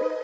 Bye.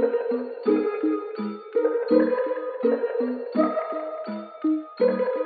Thank you.